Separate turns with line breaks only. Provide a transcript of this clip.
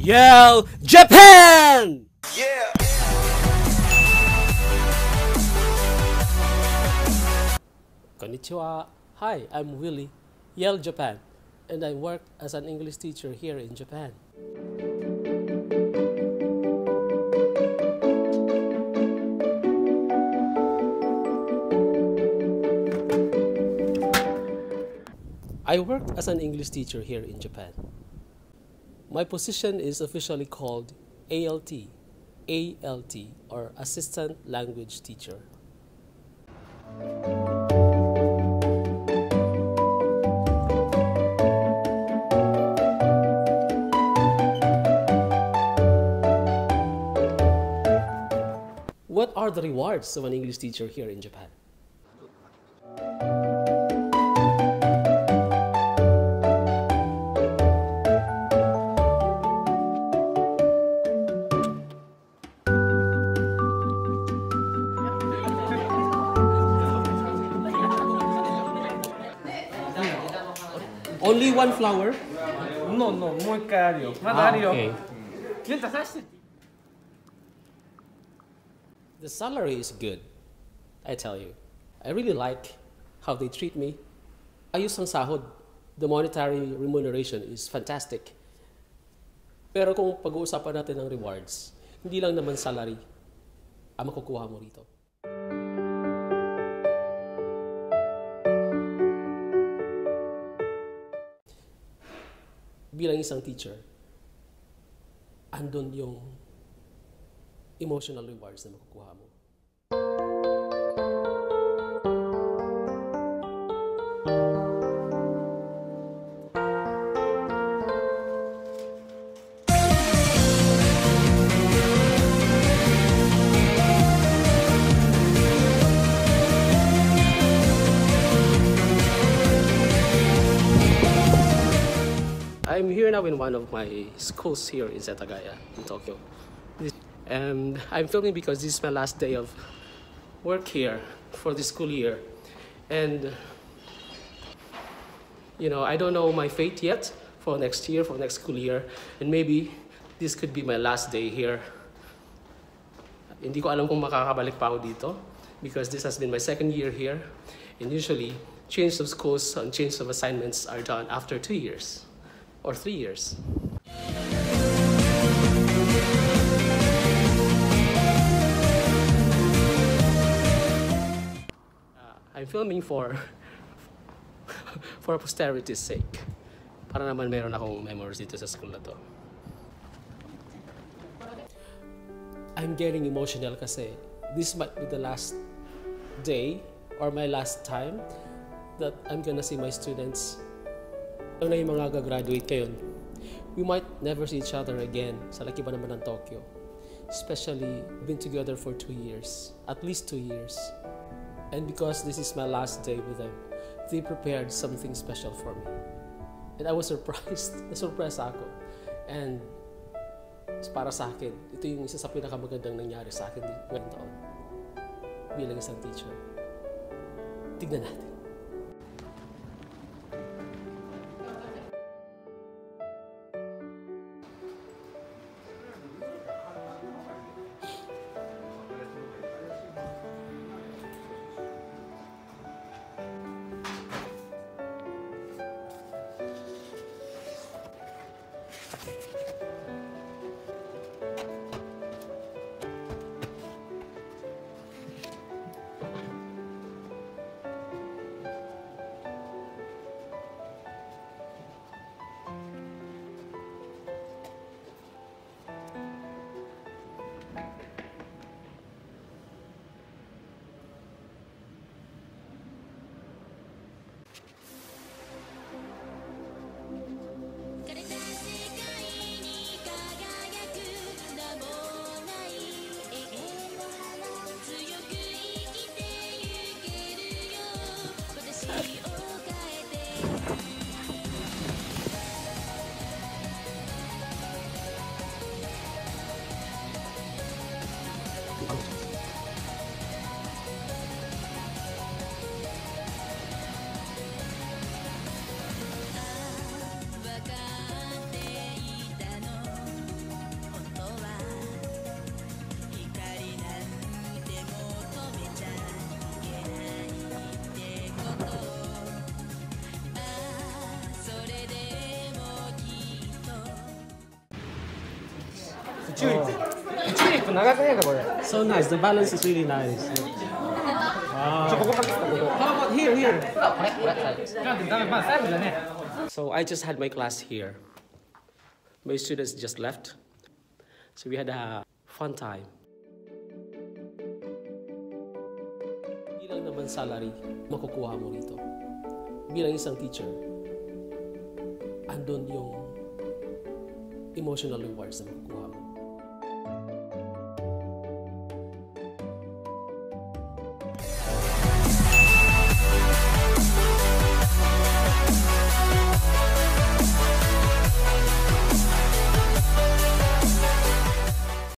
Yell Japan!
Yeah.
Konnichiwa. Hi, I'm Willie, Yell Japan, and I work as an English teacher here in Japan. I work as an English teacher here in Japan. My position is officially called ALT, ALT, or Assistant Language Teacher. What are the rewards of an English teacher here in Japan? Only one flower?
No, no, muy caro. Más ah.
Okay. The salary is good, I tell you. I really like how they treat me. I use on sahod, the monetary remuneration is fantastic. Pero kung pag-uusapan natin ang rewards, hindi lang naman salary ang makukuha mo rito. Bilang isang teacher, andun yung emotional rewards na makukuha mo. Now in one of my schools here in Setagaya, in Tokyo. And I'm filming because this is my last day of work here for the school year. And, you know, I don't know my fate yet for next year, for next school year. And maybe this could be my last day here. Hindi ko alam kung makakabalik pa ako dito because this has been my second year here. And usually, change of schools and change of assignments are done after two years or three years. Uh, I'm filming for for posterity's sake. Para naman meron akong memories dito sa school na to. I'm getting emotional kasi this might be the last day or my last time that I'm gonna see my students ano na yung mga gagraduate ngayon, we might never see each other again sa laki ba naman ng Tokyo. Especially, been together for two years. At least two years. And because this is my last day with them, they prepared something special for me. And I was surprised. Na-surprise ako. And para sa akin, ito yung isa sa pinakamagandang nangyari sa akin ngayong taon. Bilang isang teacher. Tignan natin.
うん。tulip.
So nice. The balance is really nice. So I just had my class here. My students just left. So we had a fun time. Bilang naman salary, makukuha mo rito. Bilang isang teacher, andun yung emotional rewards na makukuha